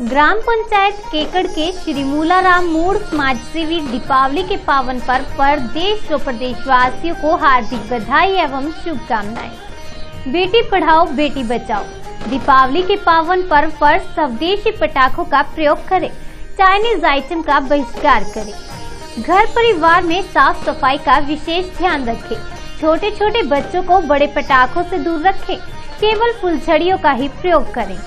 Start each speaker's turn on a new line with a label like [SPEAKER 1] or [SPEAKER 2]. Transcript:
[SPEAKER 1] ग्राम पंचायत केकड़ के श्री मूलाराम मोड़ समाज सेवी दीपावली के पावन पर्व पर देश और प्रदेशवासियों को हार्दिक बधाई एवं शुभकामनाएँ। बेटी पढ़ाओ, बेटी बचाओ। दीपावली के पावन पर्व पर स्वदेशी पटाखों का प्रयोग करें। चाइनीज़ आइटम का बहिष्कार करें। घर परिवार में साफ़ सफ़ाई का विशेष ध्यान रखें। छोटे छोटे बच्चों को बड़े पटाखों से दूर रखें। केवल फुलझड़ियों का ही प्रयोग करें।